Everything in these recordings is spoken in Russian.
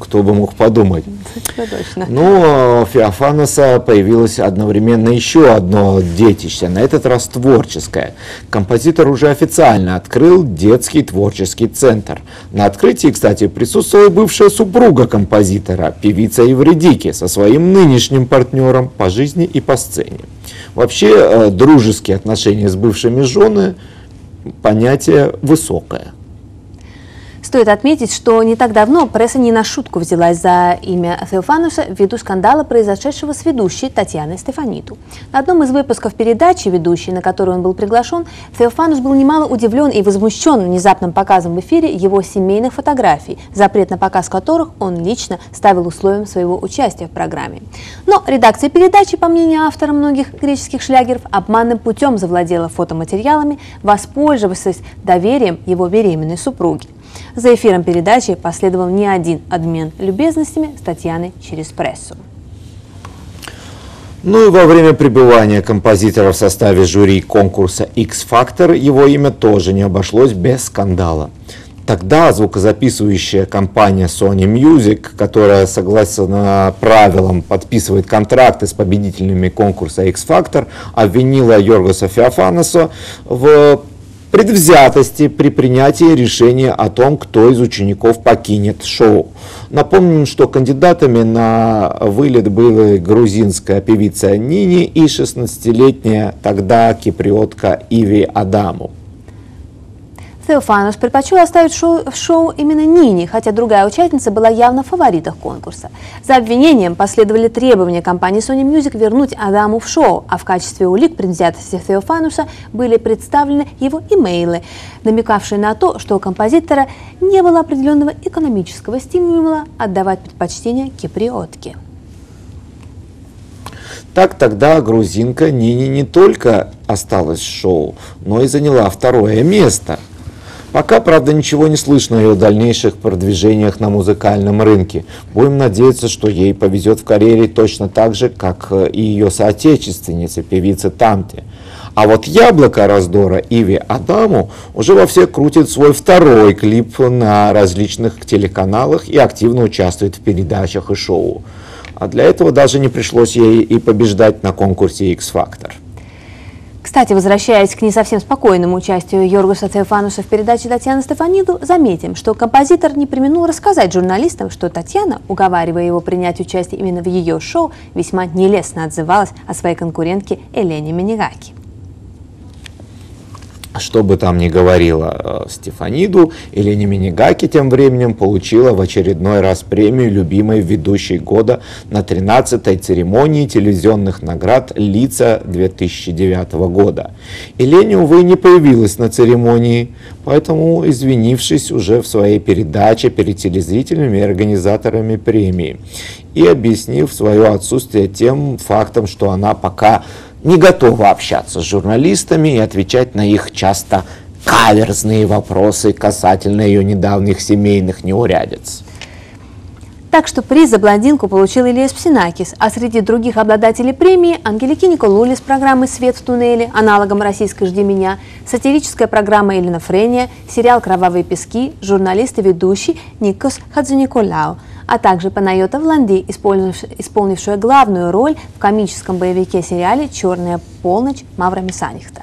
Кто бы мог подумать. Точно. Но у Феофаноса появилось одновременно еще одно детище, на этот раз творческое. Композитор уже официально открыл детский творческий центр. На открытии, кстати, присутствовала бывшая супруга композитора, певица Евредики, со своим нынешним партнером по жизни и по сцене. Вообще, э, дружеские отношения с бывшими жены – понятие высокое. Стоит отметить, что не так давно пресса не на шутку взялась за имя Феофануса ввиду скандала, произошедшего с ведущей Татьяной Стефаниту. На одном из выпусков передачи ведущей, на которую он был приглашен, Феофанус был немало удивлен и возмущен внезапным показом в эфире его семейных фотографий, запрет на показ которых он лично ставил условием своего участия в программе. Но редакция передачи, по мнению автора многих греческих шлягеров, обманным путем завладела фотоматериалами, воспользовавшись доверием его беременной супруги. За эфиром передачи последовал не один обмен любезностями с Татьяной через прессу. Ну и во время пребывания композитора в составе жюри конкурса X-Factor его имя тоже не обошлось без скандала. Тогда звукозаписывающая компания Sony Music, которая согласно правилам подписывает контракты с победителями конкурса X-Factor, обвинила Йоргоса Феофаноса в предвзятости при принятии решения о том, кто из учеников покинет шоу. Напомним, что кандидатами на вылет были грузинская певица Нини и 16-летняя тогда киприотка Иви Адаму. Теофанус предпочел оставить шоу, в шоу именно Нини, хотя другая участница была явно в фаворитах конкурса. За обвинением последовали требования компании Sony Music вернуть Адаму в шоу, а в качестве улик предвзятости Теофануса были представлены его имейлы, намекавшие на то, что у композитора не было определенного экономического стимула отдавать предпочтение киприотке. Так тогда грузинка Нини не только осталась в шоу, но и заняла второе место – Пока, правда, ничего не слышно о ее дальнейших продвижениях на музыкальном рынке. Будем надеяться, что ей повезет в карьере точно так же, как э, и ее соотечественнице, певице Тамте. А вот «Яблоко раздора» Иви Адаму уже во всех крутит свой второй клип на различных телеканалах и активно участвует в передачах и шоу. А для этого даже не пришлось ей и побеждать на конкурсе X-Factor. Кстати, возвращаясь к не совсем спокойному участию Йоргуса Теофануса в передаче Татьяны Стефаниду, заметим, что композитор не применил рассказать журналистам, что Татьяна, уговаривая его принять участие именно в ее шоу, весьма нелестно отзывалась о своей конкурентке Элене Минигаки. Что бы там ни говорила э, Стефаниду, Елене Минигаки тем временем получила в очередной раз премию любимой ведущей года на 13-й церемонии телевизионных наград «Лица» 2009 года. Елене, увы, не появилась на церемонии, поэтому, извинившись уже в своей передаче перед телезрителями и организаторами премии, и объяснив свое отсутствие тем фактом, что она пока не готова общаться с журналистами и отвечать на их часто каверзные вопросы касательно ее недавних семейных неурядиц. Так что приз за блондинку получил Илья Псинакис, а среди других обладателей премии Ангелики Николули с программой «Свет в туннеле», аналогом российской «Жди меня», сатирическая программа Елена Френия, сериал «Кровавые пески», журналист и ведущий Никос Хадзуниколау – а также Панайота Вланди, исполнившая главную роль в комическом боевике-сериале «Черная полночь» Мавра Мисанихта.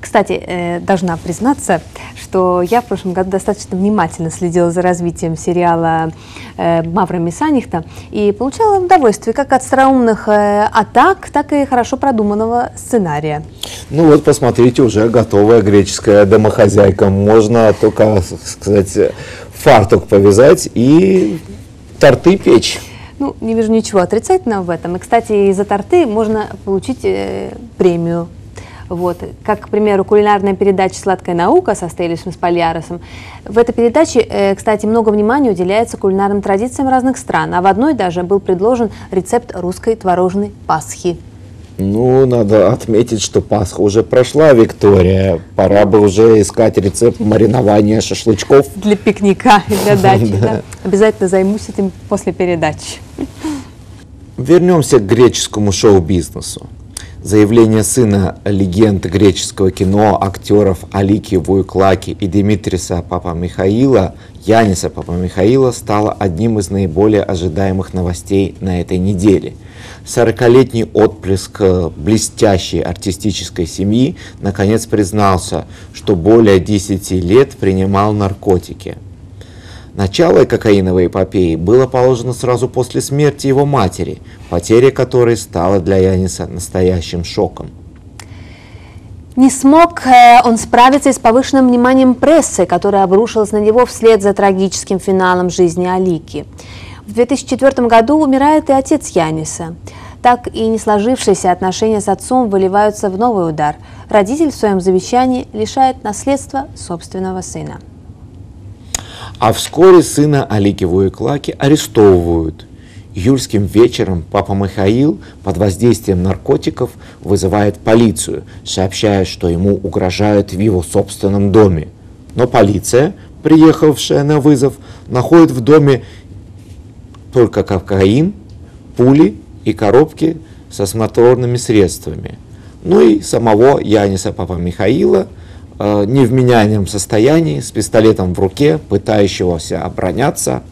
Кстати, э, должна признаться, что я в прошлом году достаточно внимательно следила за развитием сериала э, Мавра Мисанихта и получала удовольствие как от остроумных э, атак, так и хорошо продуманного сценария. Ну вот, посмотрите, уже готовая греческая домохозяйка. Можно только, сказать, фартук повязать и торты печь. Ну, не вижу ничего отрицательного в этом. И, кстати, за торты можно получить э, премию. Вот. Как, к примеру, кулинарная передача «Сладкая наука» со Стейлисом Спальяросом. В этой передаче, э, кстати, много внимания уделяется кулинарным традициям разных стран, а в одной даже был предложен рецепт русской творожной пасхи. Ну, надо отметить, что Пасха уже прошла, Виктория. Пора бы уже искать рецепт маринования шашлычков. Для пикника и для дачи, да. Обязательно займусь этим после передачи. Вернемся к греческому шоу-бизнесу. Заявление сына легенд греческого кино, актеров Алики Вуйклаки и Димитриса Папа Михаила, Яниса Папа Михаила, стало одним из наиболее ожидаемых новостей на этой неделе. Сорокалетний отплеск э, блестящей артистической семьи наконец признался, что более 10 лет принимал наркотики. Начало кокаиновой эпопеи было положено сразу после смерти его матери, потеря которой стала для Яниса настоящим шоком. Не смог э, он справиться с повышенным вниманием прессы, которая обрушилась на него вслед за трагическим финалом жизни Алики. В 2004 году умирает и отец Яниса. Так и не сложившиеся отношения с отцом выливаются в новый удар. Родитель в своем завещании лишает наследства собственного сына. А вскоре сына Алики Вуеклаки арестовывают. Июльским вечером папа Михаил под воздействием наркотиков вызывает полицию, сообщая, что ему угрожают в его собственном доме. Но полиция, приехавшая на вызов, находит в доме только кокаин, пули и коробки со смоторными средствами. Ну и самого Яниса Папа Михаила – э, невменяемом состоянии, с пистолетом в руке, пытающегося обороняться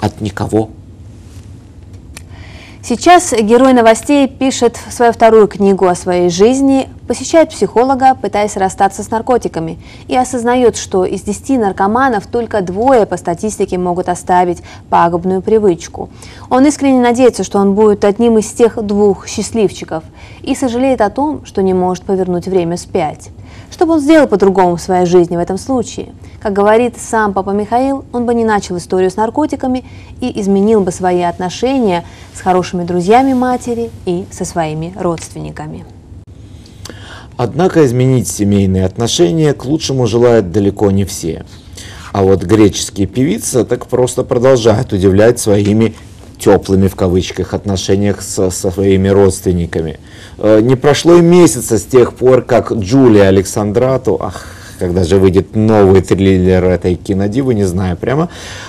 от никого. Сейчас герой новостей пишет свою вторую книгу о своей жизни, посещает психолога, пытаясь расстаться с наркотиками, и осознает, что из 10 наркоманов только двое по статистике могут оставить пагубную привычку. Он искренне надеется, что он будет одним из тех двух счастливчиков, и сожалеет о том, что не может повернуть время вспять. Что бы он сделал по-другому в своей жизни в этом случае? Как говорит сам Папа Михаил, он бы не начал историю с наркотиками и изменил бы свои отношения с хорошими друзьями матери и со своими родственниками. Однако изменить семейные отношения к лучшему желают далеко не все. А вот греческие певицы так просто продолжают удивлять своими теплыми в кавычках отношениях со, со своими родственниками. Э, не прошло и месяца с тех пор, как Джулия Александрату, ах, когда же выйдет новый триллер этой кинодивы, не знаю прямо,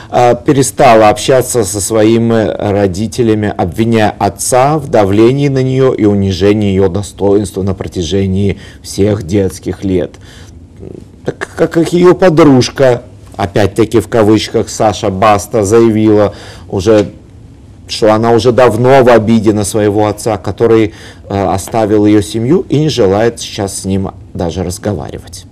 э, перестала общаться со своими родителями, обвиняя отца в давлении на нее и унижении ее достоинства на протяжении всех детских лет. Так как ее подружка, опять-таки в кавычках, Саша Баста заявила уже что она уже давно в обиде на своего отца, который э, оставил ее семью и не желает сейчас с ним даже разговаривать.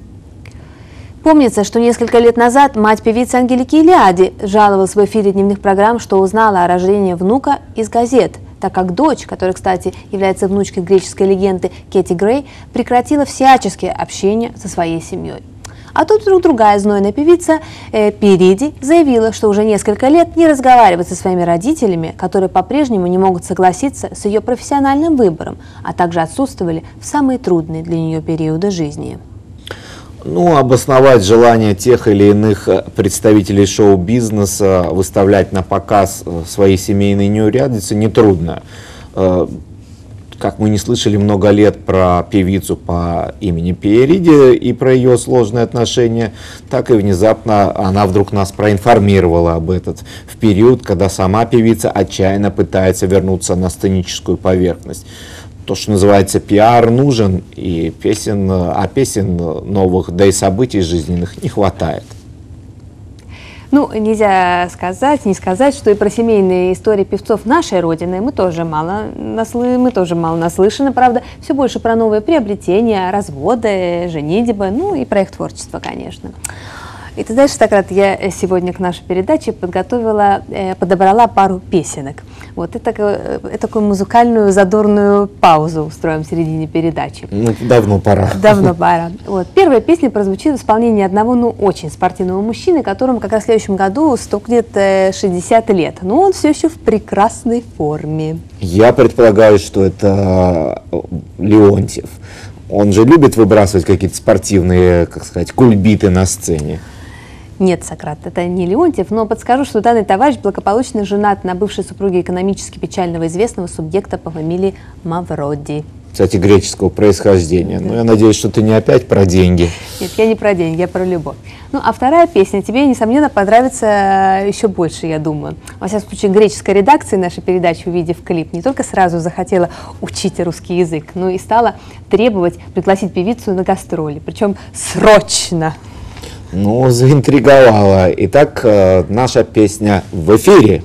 Помнится, что несколько лет назад мать певицы Ангелики Илиади жаловалась в эфире дневных программ, что узнала о рождении внука из газет, так как дочь, которая, кстати, является внучкой греческой легенды Кэти Грей, прекратила всяческие общение со своей семьей. А тут вдруг другая знойная певица э, Периди заявила, что уже несколько лет не разговаривает со своими родителями, которые по-прежнему не могут согласиться с ее профессиональным выбором, а также отсутствовали в самые трудные для нее периоды жизни. Ну, обосновать желание тех или иных э, представителей шоу-бизнеса выставлять на показ э, свои семейные неурядицы нетрудно. Э, как мы не слышали много лет про певицу по имени Пиериди и про ее сложные отношения, так и внезапно она вдруг нас проинформировала об этом в период, когда сама певица отчаянно пытается вернуться на сценическую поверхность. То, что называется пиар, нужен, и песен, а песен новых, да и событий жизненных не хватает. Ну, нельзя сказать, не сказать, что и про семейные истории певцов нашей Родины мы тоже мало, наслы, мы тоже мало наслышаны, правда. Все больше про новые приобретения, разводы, женитьбы, ну и про их творчество, конечно. И ты знаешь, Сократ, я сегодня к нашей передаче подготовила, э, подобрала пару песенок. Вот, и такую, и такую музыкальную задорную паузу устроим в середине передачи. Ну, давно пора. Давно пора. Вот. Первая песня прозвучит в исполнении одного, ну, очень спортивного мужчины, которому как раз в следующем году стукнет 60 э, лет. Но он все еще в прекрасной форме. Я предполагаю, что это э, Леонтьев. Он же любит выбрасывать какие-то спортивные, как сказать, кульбиты на сцене. Нет, Сократ, это не Леонтьев, но подскажу, что данный товарищ благополучно женат на бывшей супруге экономически печального известного субъекта по фамилии Мавроди. кстати, греческого происхождения. Да. Ну, я надеюсь, что ты не опять про деньги. Нет, я не про деньги, я про любовь. Ну, а вторая песня тебе, несомненно, понравится э, еще больше, я думаю. Во всяком случае, греческая редакция нашей передачи, увидев клип, не только сразу захотела учить русский язык, но и стала требовать пригласить певицу на гастроли, причем срочно. Ну, заинтриговала. Итак, э, наша песня в эфире.